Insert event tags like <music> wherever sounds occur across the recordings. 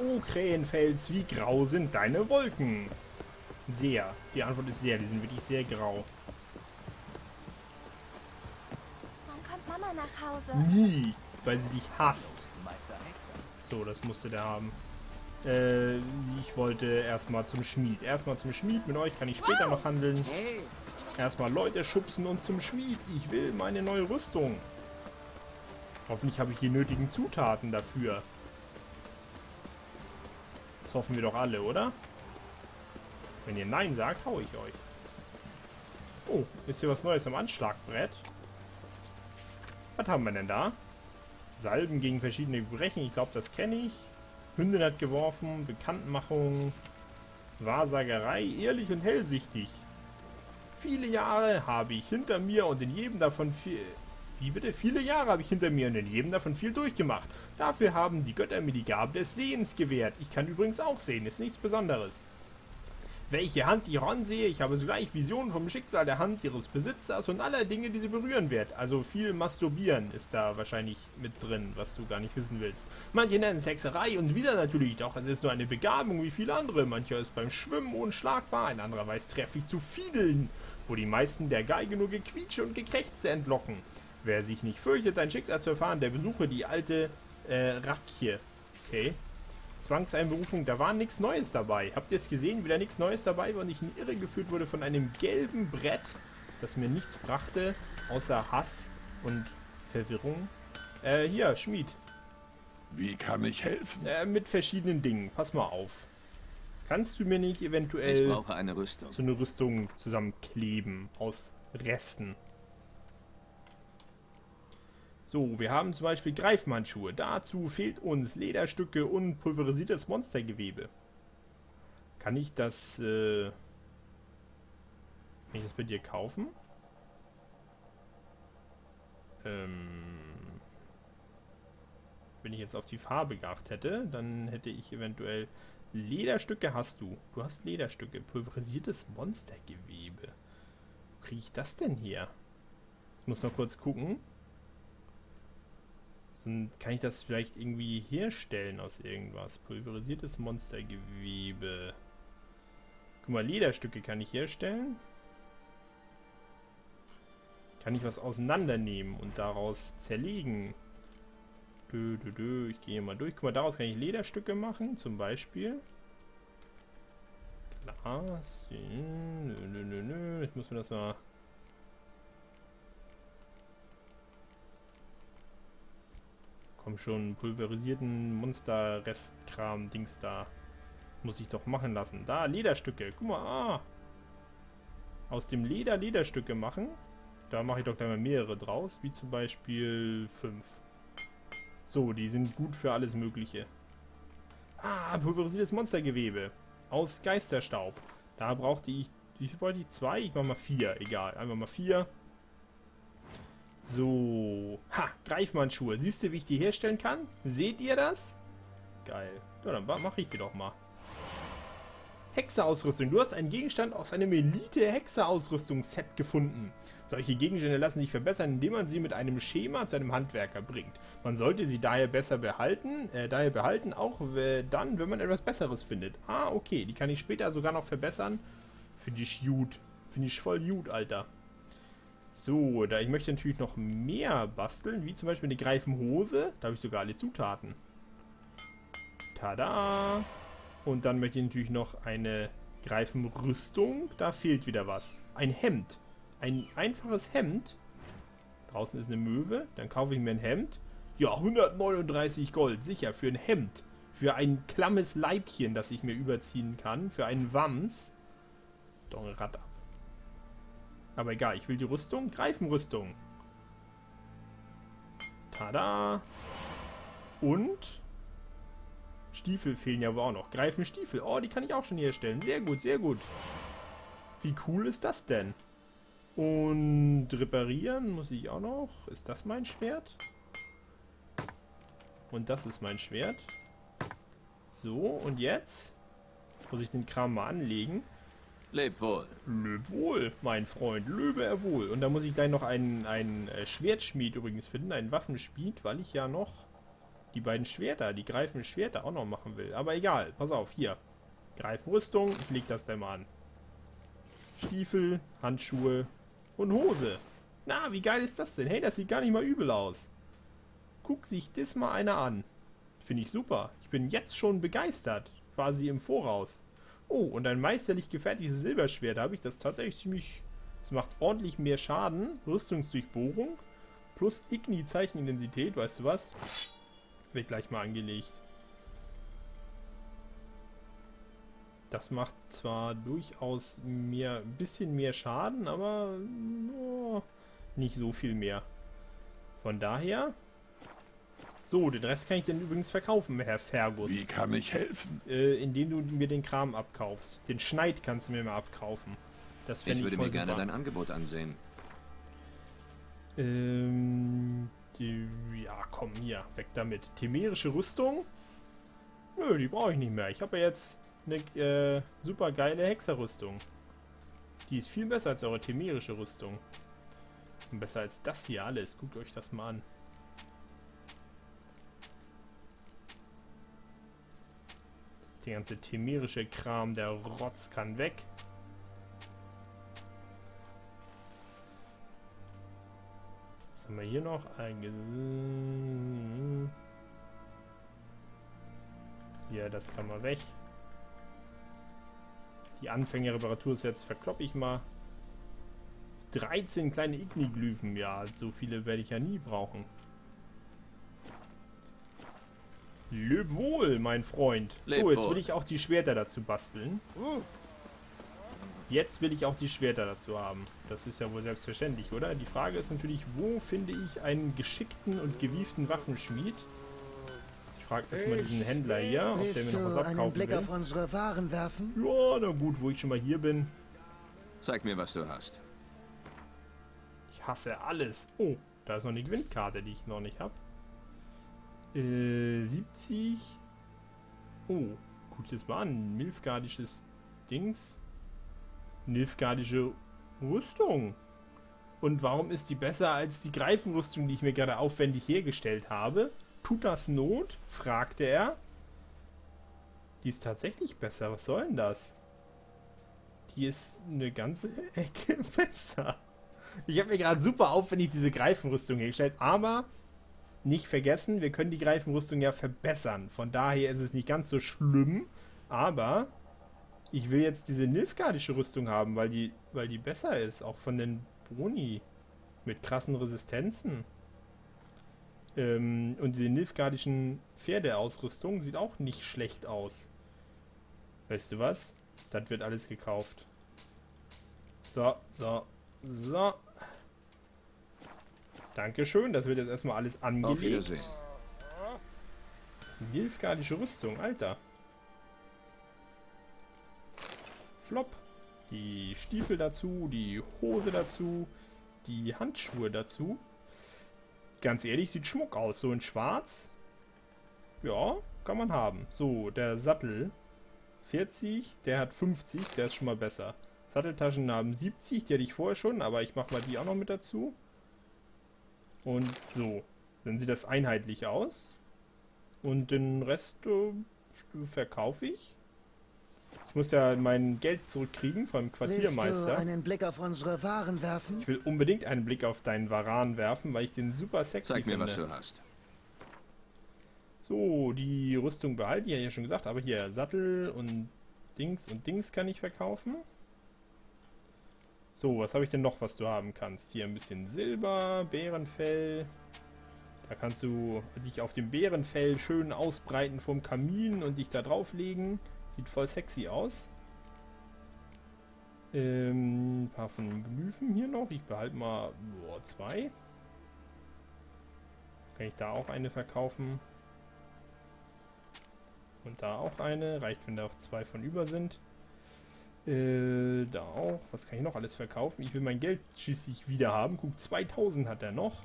Oh, Krähenfels, wie grau sind deine Wolken? Sehr. Die Antwort ist sehr. Die sind wirklich sehr grau. Wann kommt Mama nach Hause? Nie. Weil sie dich hasst. Meister Hexer. So, das musste der haben. Äh, ich wollte erstmal zum Schmied. Erstmal zum Schmied. Mit euch kann ich später noch handeln. Hey, Erstmal Leute schubsen und zum Schmied. Ich will meine neue Rüstung. Hoffentlich habe ich die nötigen Zutaten dafür. Das hoffen wir doch alle, oder? Wenn ihr Nein sagt, hau ich euch. Oh, ist hier was Neues am Anschlagbrett? Was haben wir denn da? Salben gegen verschiedene Gebrechen. Ich glaube, das kenne ich. Hündin hat geworfen. Bekanntmachung. Wahrsagerei. Ehrlich und hellsichtig. Viele Jahre habe ich hinter mir und in jedem davon viel... Wie bitte? Viele Jahre habe ich hinter mir und in jedem davon viel durchgemacht. Dafür haben die Götter mir die Gabe des Sehens gewährt. Ich kann übrigens auch sehen, ist nichts Besonderes. Welche Hand ich ansehe, ich habe sogleich Visionen vom Schicksal der Hand ihres Besitzers und aller Dinge, die sie berühren wird. Also viel Masturbieren ist da wahrscheinlich mit drin, was du gar nicht wissen willst. Manche nennen es Hexerei und wieder natürlich, doch es ist nur eine Begabung wie viele andere. Mancher ist beim Schwimmen unschlagbar, ein anderer weiß trefflich zu fiedeln, wo die meisten der Geige nur Gequietsche und Gekrächze entlocken. Wer sich nicht fürchtet, sein Schicksal zu erfahren, der besuche die alte äh, Rakje. Okay. Zwangseinberufung, da war nichts Neues dabei. Habt ihr es gesehen, wie da nichts Neues dabei war und ich in Irre geführt wurde von einem gelben Brett, das mir nichts brachte, außer Hass und Verwirrung? Äh, hier, Schmied. Wie kann ich helfen? Äh, mit verschiedenen Dingen. Pass mal auf. Kannst du mir nicht ich eventuell brauche eine Rüstung. so eine Rüstung zusammenkleben aus Resten? So, wir haben zum Beispiel Greifmannschuhe. Dazu fehlt uns Lederstücke und pulverisiertes Monstergewebe. Kann ich das, äh... Kann ich das bei dir kaufen? Ähm... Wenn ich jetzt auf die Farbe geachtet hätte, dann hätte ich eventuell... Lederstücke hast du. Du hast Lederstücke. Pulverisiertes Monstergewebe. Wo kriege ich das denn her? Ich muss mal kurz gucken. Kann ich das vielleicht irgendwie herstellen aus irgendwas. Pulverisiertes Monstergewebe. Guck mal, Lederstücke kann ich herstellen. Kann ich was auseinandernehmen und daraus zerlegen. Dö, dö, dö. Ich gehe mal durch. Guck mal, daraus kann ich Lederstücke machen, zum Beispiel. Glas. Nö, nö, nö, nö. Jetzt muss man das mal... Komm schon, pulverisierten Monster-Restkram-Dings da. Muss ich doch machen lassen. Da, Lederstücke. Guck mal, ah. Aus dem Leder Lederstücke machen. Da mache ich doch gleich mal mehrere draus. Wie zum Beispiel fünf. So, die sind gut für alles Mögliche. Ah, pulverisiertes Monstergewebe. Aus Geisterstaub. Da brauchte ich... Wie viel wollte ich? Zwei? Ich mach mal vier. Egal. Einfach mal vier. So. Ha, Greifmannschuhe. Siehst du, wie ich die herstellen kann? Seht ihr das? Geil. Ja, dann mache ich die doch mal. Hexerausrüstung. Du hast einen Gegenstand aus einem Elite-Hexerausrüstungsset gefunden. Solche Gegenstände lassen sich verbessern, indem man sie mit einem Schema zu einem Handwerker bringt. Man sollte sie daher besser behalten, äh, daher behalten, auch äh, dann, wenn man etwas Besseres findet. Ah, okay. Die kann ich später sogar noch verbessern. Finde ich gut. Finde ich voll gut, Alter. So, da ich möchte natürlich noch mehr basteln, wie zum Beispiel eine Greifenhose. Da habe ich sogar alle Zutaten. Tada! Und dann möchte ich natürlich noch eine Greifenrüstung. Da fehlt wieder was. Ein Hemd. Ein einfaches Hemd. Draußen ist eine Möwe. Dann kaufe ich mir ein Hemd. Ja, 139 Gold. Sicher, für ein Hemd. Für ein klammes Leibchen, das ich mir überziehen kann. Für einen Wams. Donnerrad ab. Aber egal, ich will die Rüstung. Greifenrüstung. Tada. Und Stiefel fehlen ja wohl auch noch. Greifenstiefel. Oh, die kann ich auch schon herstellen. Sehr gut, sehr gut. Wie cool ist das denn? Und reparieren muss ich auch noch. Ist das mein Schwert? Und das ist mein Schwert. So, und jetzt muss ich den Kram mal anlegen. Leb wohl. Leb wohl, mein Freund, löbe er wohl. Und da muss ich gleich noch einen, einen äh, Schwertschmied übrigens finden, einen Waffenschmied, weil ich ja noch die beiden Schwerter, die greifenden Schwerter auch noch machen will. Aber egal, pass auf, hier. Greifenrüstung, ich leg das dann mal an. Stiefel, Handschuhe und Hose. Na, wie geil ist das denn? Hey, das sieht gar nicht mal übel aus. Guck sich das mal einer an. Finde ich super. Ich bin jetzt schon begeistert. Quasi im Voraus. Oh, und ein meisterlich gefertigtes Silberschwert. Da habe ich das tatsächlich ziemlich... Es macht ordentlich mehr Schaden. Rüstungsdurchbohrung. Plus Igni-Zeichenintensität. Weißt du was? Wird gleich mal angelegt. Das macht zwar durchaus mehr, ein bisschen mehr Schaden, aber oh, nicht so viel mehr. Von daher... So, den Rest kann ich dann übrigens verkaufen, Herr Fergus. Wie kann ich helfen? Äh, indem du mir den Kram abkaufst. Den Schneid kannst du mir mal abkaufen. Das Ich fände ich, würde voll mir gerne super. dein Angebot ansehen. Ähm, die, ja, komm, hier, weg damit. Temerische Rüstung? Nö, die brauche ich nicht mehr. Ich habe ja jetzt eine äh, super geile Hexerrüstung. Die ist viel besser als eure temerische Rüstung. Und besser als das hier alles. Guckt euch das mal an. Der ganze temerische Kram, der Rotz kann weg. Was haben wir hier noch? Ein Ja, das kann mal weg. Die Anfängerreparatursets verkloppe ich mal. 13 kleine Igniglyphen. Ja, so viele werde ich ja nie brauchen. Leb wohl, mein Freund. Leb so, jetzt wohl. will ich auch die Schwerter dazu basteln. Jetzt will ich auch die Schwerter dazu haben. Das ist ja wohl selbstverständlich, oder? Die Frage ist natürlich, wo finde ich einen geschickten und gewieften Waffenschmied? Ich frage erstmal diesen Händler hier, ob der mir noch was du einen abkaufen Blick will. auf unsere Waren werfen? Ja, na gut, wo ich schon mal hier bin. Zeig mir, was du hast. Ich hasse alles. Oh, da ist noch eine Gewinnkarte, die ich noch nicht habe. Äh, 70. Oh, guck das mal an. Nilfgardisches Dings. Nilfgardische Rüstung. Und warum ist die besser als die Greifenrüstung, die ich mir gerade aufwendig hergestellt habe? Tut das Not? fragte er. Die ist tatsächlich besser. Was soll denn das? Die ist eine ganze <laughs> Ecke besser. Ich habe mir gerade super aufwendig diese Greifenrüstung hergestellt, aber nicht vergessen, wir können die Greifenrüstung ja verbessern. Von daher ist es nicht ganz so schlimm, aber ich will jetzt diese Nilfgaardische Rüstung haben, weil die, weil die besser ist, auch von den Boni mit krassen Resistenzen. Ähm, und diese Nilfgaardischen Pferdeausrüstung sieht auch nicht schlecht aus. Weißt du was? Das wird alles gekauft. So, so, so. Dankeschön, das wird jetzt erstmal alles Auf angelegt. Wiedersehen. Nilfgaardische Rüstung, Alter. Flop. Die Stiefel dazu, die Hose dazu, die Handschuhe dazu. Ganz ehrlich, sieht Schmuck aus. So in schwarz. Ja, kann man haben. So, der Sattel. 40, der hat 50, der ist schon mal besser. Satteltaschen haben 70, die hatte ich vorher schon, aber ich mache mal die auch noch mit dazu. Und so. Dann sieht das einheitlich aus. Und den Rest äh, verkaufe ich. Ich muss ja mein Geld zurückkriegen vom Willst du Quartiermeister. einen Blick auf unsere Waren werfen? Ich will unbedingt einen Blick auf deinen Varan werfen, weil ich den super sexy Zeig mir, finde. was du hast. So, die Rüstung behalte ich ja schon gesagt, aber hier Sattel und Dings und Dings kann ich verkaufen. So, was habe ich denn noch, was du haben kannst? Hier ein bisschen Silber, Bärenfell. Da kannst du dich auf dem Bärenfell schön ausbreiten vom Kamin und dich da drauflegen. Sieht voll sexy aus. Ähm, ein paar von den Glyphen hier noch. Ich behalte mal boah, zwei. Kann ich da auch eine verkaufen? Und da auch eine. Reicht, wenn da zwei von über sind. Äh, da auch. Was kann ich noch alles verkaufen? Ich will mein Geld schließlich wieder haben. Guck, 2000 hat er noch.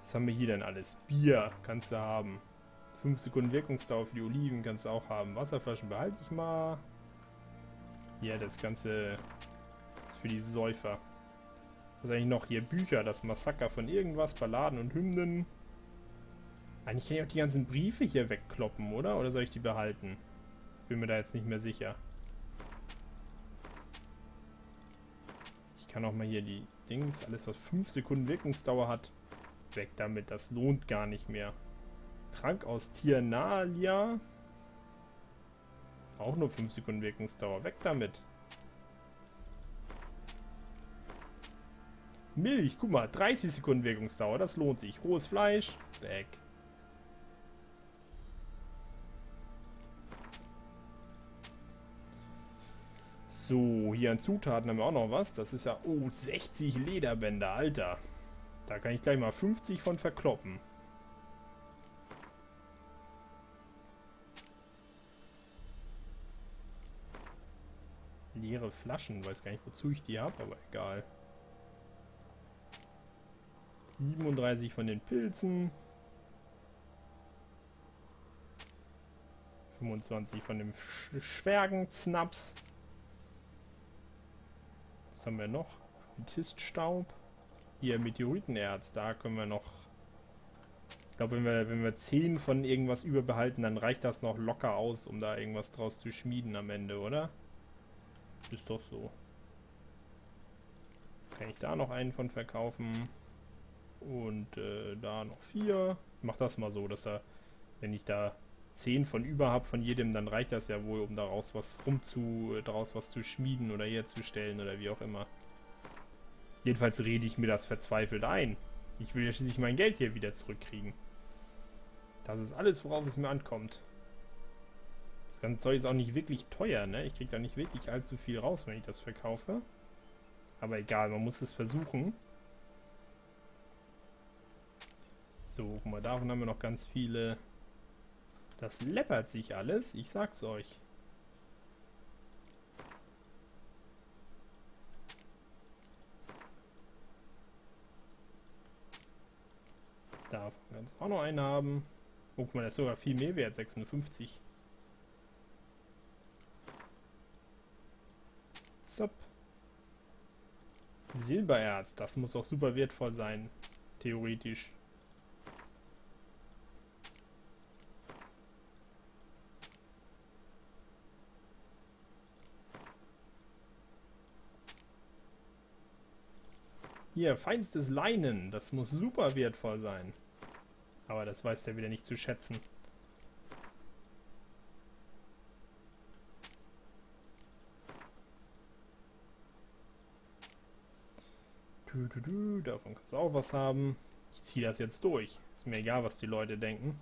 Was haben wir hier denn alles? Bier kannst du haben. 5 Sekunden Wirkungsdauer für die Oliven kannst du auch haben. Wasserflaschen behalte ich mal. Ja, das Ganze ist für die Säufer. Was ist eigentlich noch hier? Bücher, das Massaker von irgendwas, Balladen und Hymnen. Eigentlich kann ich auch die ganzen Briefe hier wegkloppen, oder? Oder soll ich die behalten? Bin mir da jetzt nicht mehr sicher. Ich kann auch mal hier die Dings, alles was 5 Sekunden Wirkungsdauer hat, weg damit. Das lohnt gar nicht mehr. Trank aus Tiernalia. Auch nur 5 Sekunden Wirkungsdauer. Weg damit. Milch, guck mal, 30 Sekunden Wirkungsdauer, das lohnt sich. Rohes Fleisch, weg. So, hier an Zutaten haben wir auch noch was. Das ist ja, oh, 60 Lederbänder, Alter. Da kann ich gleich mal 50 von verkloppen. Leere Flaschen, weiß gar nicht, wozu ich die habe, aber egal. 37 von den Pilzen. 25 von dem Sch Schwergensnaps. Was haben wir noch? Amethyststaub. Hier, Meteoritenerz. Da können wir noch... Ich glaube, wenn wir, wenn wir 10 von irgendwas überbehalten, dann reicht das noch locker aus, um da irgendwas draus zu schmieden am Ende, oder? Ist doch so. Kann ich da noch einen von verkaufen? Und äh, da noch vier. Ich mach das mal so, dass er, wenn ich da 10 von über habe von jedem, dann reicht das ja wohl, um daraus was rumzu, daraus was zu schmieden oder herzustellen oder wie auch immer. Jedenfalls rede ich mir das verzweifelt ein. Ich will ja schließlich mein Geld hier wieder zurückkriegen. Das ist alles, worauf es mir ankommt. Das ganze Zeug ist auch nicht wirklich teuer, ne? Ich kriege da nicht wirklich allzu viel raus, wenn ich das verkaufe. Aber egal, man muss es versuchen. So, guck mal, davon haben wir noch ganz viele. Das läppert sich alles, ich sag's euch. Davon kannst du auch noch einen haben. Oh, guck mal, das ist sogar viel mehr wert, 56. Zop. Silbererz, das muss auch super wertvoll sein. Theoretisch. Hier, feinstes Leinen. Das muss super wertvoll sein. Aber das weiß der wieder nicht zu schätzen. Du, du, du, davon kannst du auch was haben. Ich ziehe das jetzt durch. Ist mir egal, was die Leute denken.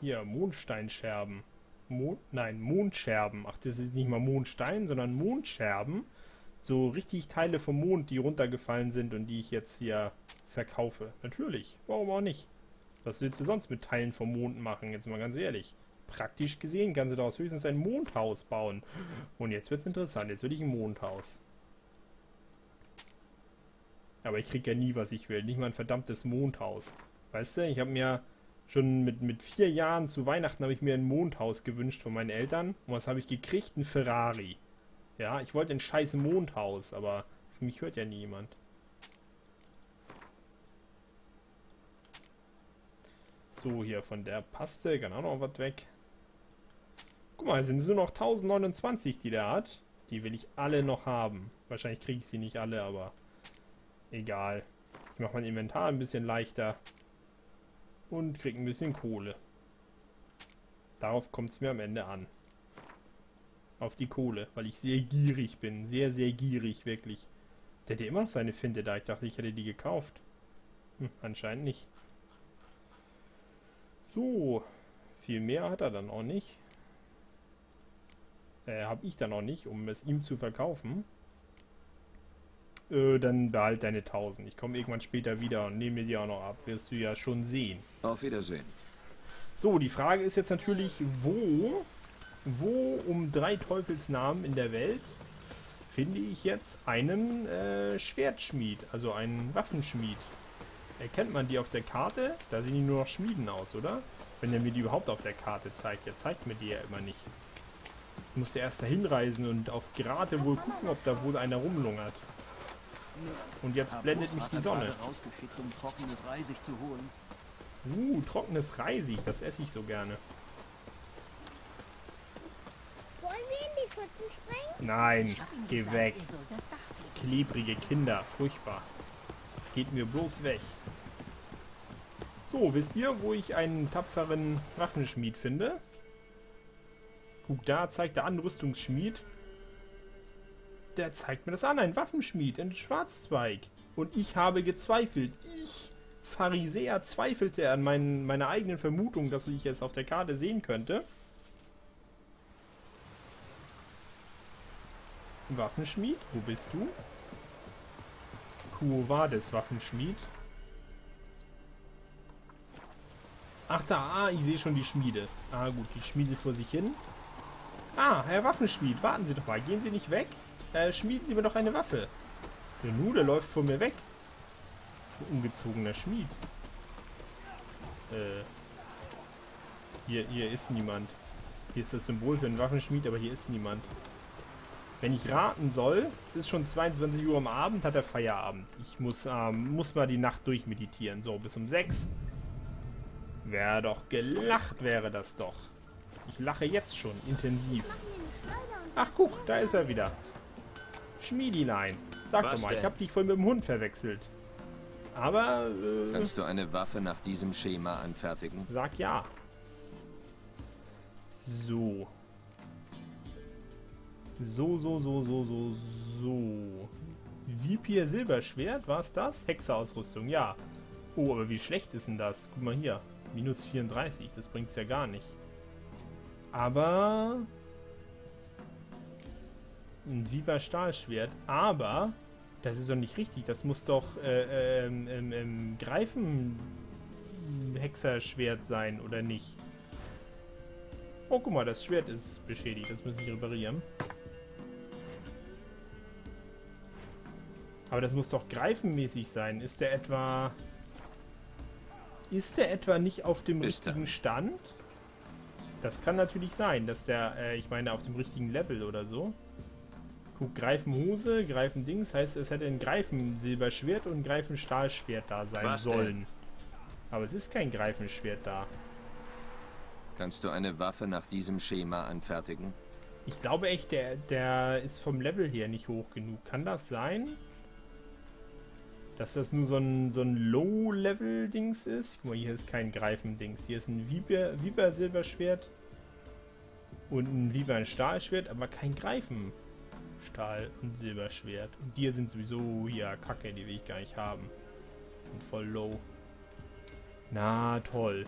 Hier, Mondsteinscherben. Mond, nein, Mondscherben. Ach, das ist nicht mal Mondstein, sondern Mondscherben so richtig Teile vom Mond, die runtergefallen sind und die ich jetzt hier verkaufe. Natürlich, warum auch nicht? Was willst du sonst mit Teilen vom Mond machen? Jetzt mal ganz ehrlich. Praktisch gesehen kannst du daraus höchstens ein Mondhaus bauen. Und jetzt wird es interessant. Jetzt will ich ein Mondhaus. Aber ich kriege ja nie, was ich will. Nicht mal ein verdammtes Mondhaus. Weißt du, ich habe mir schon mit, mit vier Jahren zu Weihnachten habe ich mir ein Mondhaus gewünscht von meinen Eltern. Und was habe ich gekriegt? Ein Ferrari. Ja, ich wollte ein scheiß Mondhaus, aber für mich hört ja niemand. So, hier von der Paste kann auch noch was weg. Guck mal, sind es nur noch 1029, die der hat. Die will ich alle noch haben. Wahrscheinlich kriege ich sie nicht alle, aber egal. Ich mache mein Inventar ein bisschen leichter. Und kriege ein bisschen Kohle. Darauf kommt es mir am Ende an auf die Kohle, weil ich sehr gierig bin. Sehr, sehr gierig, wirklich. Der ja immer noch seine Finte da. Ich dachte, ich hätte die gekauft. Hm, anscheinend nicht. So. Viel mehr hat er dann auch nicht. Äh, habe ich dann auch nicht, um es ihm zu verkaufen. Äh, dann behalt deine 1000. Ich komme irgendwann später wieder und nehme die auch noch ab. Wirst du ja schon sehen. Auf Wiedersehen. So, die Frage ist jetzt natürlich, wo wo um drei Teufelsnamen in der Welt finde ich jetzt einen äh, Schwertschmied, also einen Waffenschmied. Erkennt man die auf der Karte? Da sehen die nur noch Schmieden aus, oder? Wenn er mir die überhaupt auf der Karte zeigt. Er zeigt mir die ja immer nicht. Ich muss ja erst dahin reisen und aufs Gerade wohl gucken, ob da wohl einer rumlungert. Und jetzt blendet mich die Sonne. gerade rausgeschickt, um trockenes Reisig zu holen. Uh, trockenes Reisig, das esse ich so gerne. Wollen wir in die Pfützen springen? Nein, geh gesagt, weg. Klebrige Kinder, furchtbar. Geht mir bloß weg. So, wisst ihr, wo ich einen tapferen Waffenschmied finde? Guck, da zeigt der an, Rüstungsschmied. Der zeigt mir das an, ein Waffenschmied in Schwarzzweig. Und ich habe gezweifelt. Ich, Pharisäer, zweifelte an meinen, meiner eigenen Vermutung, dass ich es auf der Karte sehen könnte. Waffenschmied, wo bist du? Quo Vadis Waffenschmied. Ach da, ah, ich sehe schon die Schmiede. Ah gut, die Schmiede vor sich hin. Ah, Herr Waffenschmied, warten Sie doch mal. Gehen Sie nicht weg? Äh, schmieden Sie mir doch eine Waffe. Der Nu, der läuft vor mir weg. Das ist ein ungezogener Schmied. Äh. Hier, hier ist niemand. Hier ist das Symbol für einen Waffenschmied, aber hier ist niemand. Wenn ich raten soll, es ist schon 22 Uhr am Abend, hat er Feierabend. Ich muss, ähm, muss mal die Nacht durchmeditieren. So, bis um 6. Wäre doch gelacht, wäre das doch. Ich lache jetzt schon, intensiv. Ach, guck, da ist er wieder. Schmiedilein. Sag Was doch mal, ich denn? habe dich voll mit dem Hund verwechselt. Aber, äh, Kannst du eine Waffe nach diesem Schema anfertigen? Sag ja. So. So, so, so, so, so, so. Vipir Silberschwert, war's das? Hexerausrüstung, ja. Oh, aber wie schlecht ist denn das? Guck mal hier. Minus 34, das bringt's ja gar nicht. Aber... Ein Viper Stahlschwert, aber... Das ist doch nicht richtig. Das muss doch äh, ähm, ähm, ähm, Greifen Hexerschwert sein, oder nicht? Oh, guck mal, das Schwert ist beschädigt. Das muss ich reparieren. Aber das muss doch greifenmäßig sein. Ist der etwa... Ist der etwa nicht auf dem Ist er. richtigen Stand? Das kann natürlich sein, dass der, äh, ich meine, auf dem richtigen Level oder so. Guck, Greifenhose, Greifendings, heißt, es hätte ein Greifensilberschwert und ein Greifenstahlschwert da sein Was denn? sollen. Aber es ist kein Greifenschwert da. Kannst du eine Waffe nach diesem Schema anfertigen? Ich glaube echt, der, der ist vom Level her nicht hoch genug. Kann das sein? Dass das nur so ein, so ein Low-Level-Dings ist? Guck mal, hier ist kein Greifen-Dings. Hier ist ein Viper- Viper-Silberschwert und ein Viper-Stahlschwert, aber kein Greifen. Stahl- und Silberschwert. Und die sind sowieso hier kacke, die will ich gar nicht haben. Und voll low. Na, toll.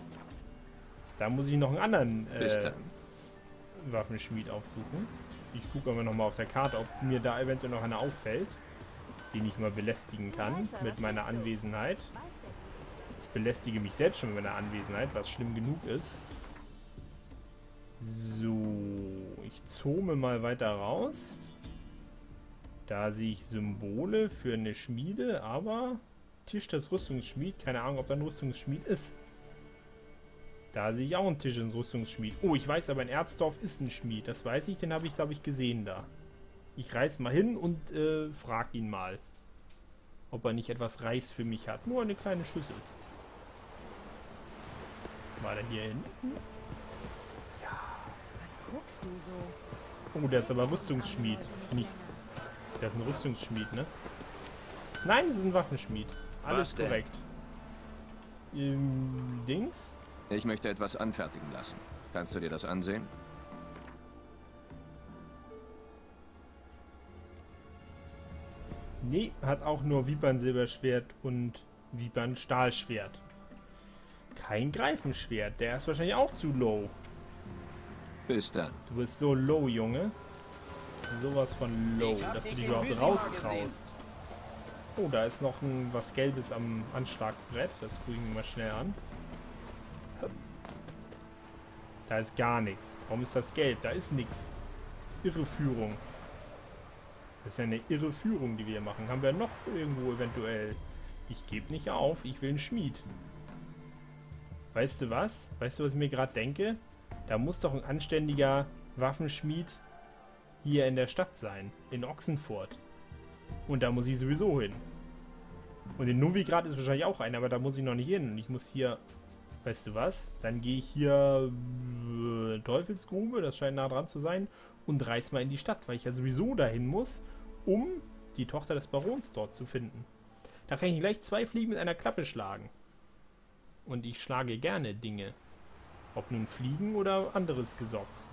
Da muss ich noch einen anderen äh. Waffenschmied aufsuchen. Ich gucke aber nochmal auf der Karte, ob mir da eventuell noch einer auffällt, den ich mal belästigen kann mit meiner? Anwesenheit. Ich belästige mich selbst schon mit meiner Anwesenheit, was schlimm genug ist. So, ich zoome mal weiter raus. Da sehe ich Symbole für eine Schmiede, aber Tisch des Rüstungsschmied. Keine Ahnung, ob da ein Rüstungsschmied ist. Da sehe ich auch einen Tisch des Rüstungsschmied. Oh, ich weiß aber, in Erzdorf ist ein Schmied. Das weiß ich, den habe ich, glaube ich, gesehen da. Ich reiß mal hin und äh, frag ihn mal, ob er nicht etwas Reis für mich hat. Nur eine kleine Schüssel. War der hier hinten? Was guckst du so? Oh, der ist aber Rüstungsschmied. Nicht, der ist ein Rüstungsschmied, ne? Nein, das ist ein Waffenschmied. Alles denn? korrekt. Ähm, Dings? Ich möchte etwas anfertigen lassen. Kannst du dir das ansehen? Nee, hat auch nur Vipern-Silberschwert und Vipern-Stahlschwert. Kein Greifenschwert. Der ist wahrscheinlich auch zu low. Bis dann. Du bist so low, Junge. Sowas von low, dass du dich überhaupt raustraust. Oh, da ist noch ein, was Gelbes am Anschlagbrett. Das gucken wir mal schnell an. Da ist gar nichts. Warum ist das gelb? Da ist nichts. Irreführung. Das ist ja eine irre Führung, die wir hier machen. Haben wir noch irgendwo eventuell... Ich gebe nicht auf. Ich will einen Schmied. Weißt du was? Weißt du, was ich mir gerade denke? Da muss doch ein anständiger Waffenschmied hier in der Stadt sein. In Ochsenfurt. Und da muss ich sowieso hin. Und in Novigrad ist wahrscheinlich auch ein, aber da muss ich noch nicht hin. Ich muss hier... Weißt du was? Dann gehe ich hier... Äh, Teufelsgrube, das scheint nah dran zu sein. Und reiß mal in die Stadt, weil ich ja sowieso dahin muss, um die Tochter des Barons dort zu finden. Da kann ich gleich zwei Fliegen mit einer Klappe schlagen. Und ich schlage gerne Dinge. Ob nun Fliegen oder anderes Gesocks.